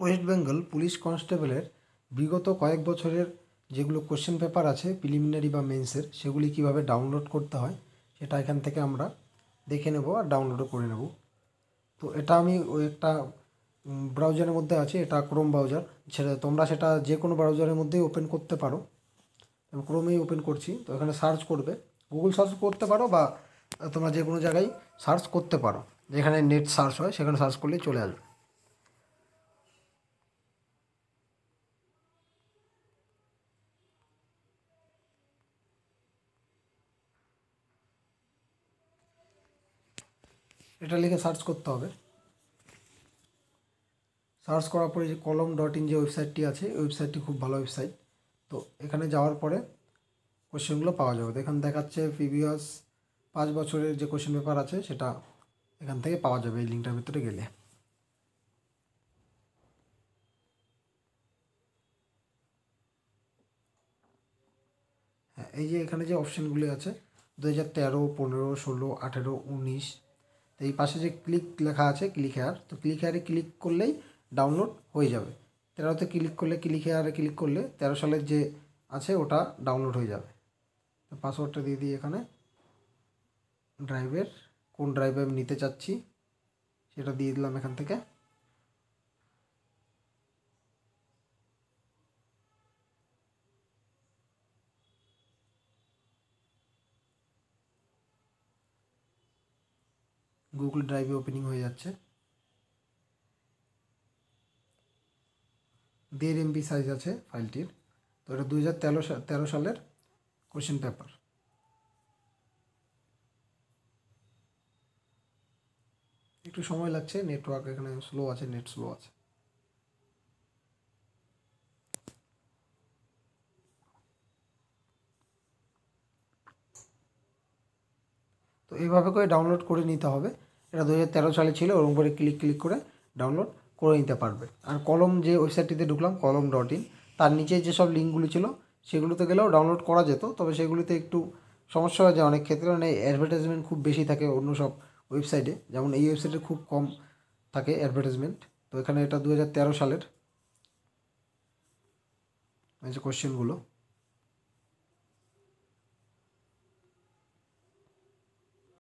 West Bengal police কনস্টেবলের বিগত কয়েক বছরের যেগুলো কোশ্চেন পেপার আছে, প্রিলিমিনারি বা মেন্সের সেগুলি কীভাবে ডাউনলোড করতে হয় সেটা এখান থেকে আমরা দেখে নেব আর ডাউনলোডও করে নেব। তো এটা আমি ওই একটা ব্রাউজারের মধ্যে আছে, এটা ক্রোম ব্রাউজার সেটা তোমরা সেটা যে কোনো ব্রাউজারের মধ্যেই ওপেন করতে পারো। আমি ক্রোমেই ওপেন করছি, তো এখানে সার্চ করবে। গুগল সার্চ করতে পারো বা তোমরা যে কোনো জায়গায় সার্চ করতে পারো। যেখানে নেট সার্চ হয়, সেখানে সার্চ করলেই চলে আসবে। এটা লিখে সার্চ করতে হবে। সার্চ করার পরে যে কলম ডট ইন যে ওয়েবসাইটটি আছে ওয়েবসাইটটি খুব ভালো ওয়েবসাইট তো এখানে যাওয়ার পরে কোশ্চেনগুলো পাওয়া যাবে। এখানে দেখাচ্ছে প্রিভিয়াস পাঁচ বছরের যে কোশ্চেন পেপার আছে, সেটা এখান থেকে পাওয়া যাবে এই লিঙ্কটার ভিতরে গেলে। হ্যাঁ এই যে এখানে যে অপশানগুলি আছে দু হাজার তেরো, পনেরো, ষোলো, আঠেরো, উনিশ এই পাশে যে ক্লিক লেখা আছে ক্লিক হেয়ার তো ক্লিক হেয়ারে ক্লিক করলেই ডাউনলোড হয়ে যাবে। তেরোতে ক্লিক করলে ক্লিক হেয়ারে ক্লিক করলে তেরো সালের যে আছে ওটা ডাউনলোড হয়ে যাবে। তো পাসওয়ার্ডটা দিয়ে দিই এখানে। ড্রাইভের কোন ড্রাইভে আমি নিতে চাচ্ছি, সেটা দিয়ে দিলাম এখান থেকে। গুগল ড্রাইভে ওপেনিং হয়ে যাচ্ছে। দেড় এমবি সাইজ আছে ফাইলটির তো এটা দু হাজার তেরো সালের কোশ্চেন পেপার একটু সময় লাগছে নেটওয়ার্ক এখানে স্লো আছে নেট স্লো আছে। তো এইভাবে করে ডাউনলোড করে নিতে হবে। এটা দু হাজার তেরো সালে ছিল ওরকম করে ক্লিক ক্লিক করে ডাউনলোড করে নিতে পারবে। আর কলম যে ওয়েবসাইটটিতে ঢুকলাম কলম ডট ইন তার নিচে যেসব লিঙ্কগুলি ছিল, সেগুলোতে গেলেও ডাউনলোড করা যেত। তবে সেগুলিতে একটু সমস্যা হয়ে যায় অনেক ক্ষেত্রে মানে অ্যাডভার্টাইজমেন্ট খুব বেশি থাকে অন্য সব ওয়েবসাইটে যেমন এই ওয়েবসাইটে খুব কম থাকে অ্যাডভার্টাইজমেন্ট তো এখানে এটা দু হাজার তেরো সালের। এই যে কোশ্চেনগুলো